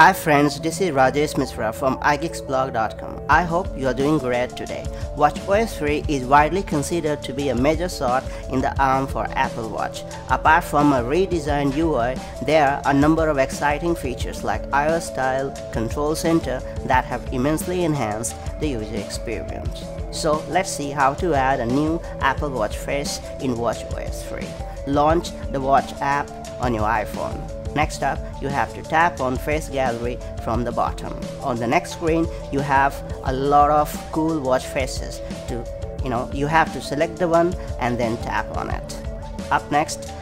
Hi friends, this is Rajesh Misra from igeeksblog.com. I hope you are doing great today. WatchOS 3 is widely considered to be a major sword in the arm for Apple Watch. Apart from a redesigned UI, there are a number of exciting features like iOS style control center that have immensely enhanced the user experience. So let's see how to add a new Apple Watch face in WatchOS 3. Launch the Watch app on your iPhone. Next up, you have to tap on Face Gallery from the bottom. On the next screen, you have a lot of cool watch faces. To you know, you have to select the one and then tap on it. Up next,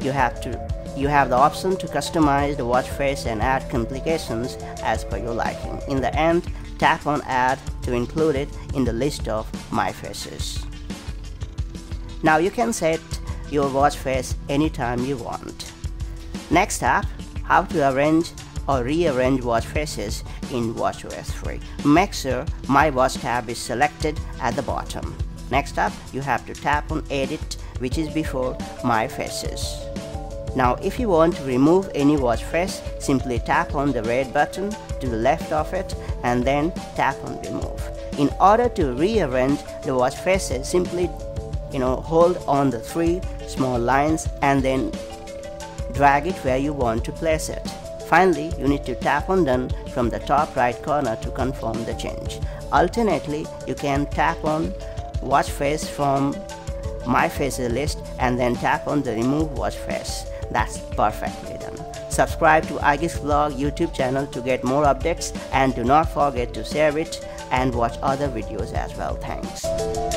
you have to you have the option to customize the watch face and add complications as per your liking. In the end, tap on add to include it in the list of my faces. Now you can set your watch face anytime you want. Next up, how to arrange or rearrange watch faces in WatchOS 3. Make sure My Watch tab is selected at the bottom. Next up, you have to tap on Edit which is before My Faces. Now if you want to remove any watch face, simply tap on the red button to the left of it and then tap on Remove. In order to rearrange the watch faces, simply you know hold on the three small lines and then drag it where you want to place it. Finally, you need to tap on Done from the top right corner to confirm the change. Alternately, you can tap on Watch Face from My Faces list and then tap on the Remove Watch Face. That's perfectly done. Subscribe to iGeeks Blog YouTube channel to get more updates and do not forget to share it and watch other videos as well. Thanks.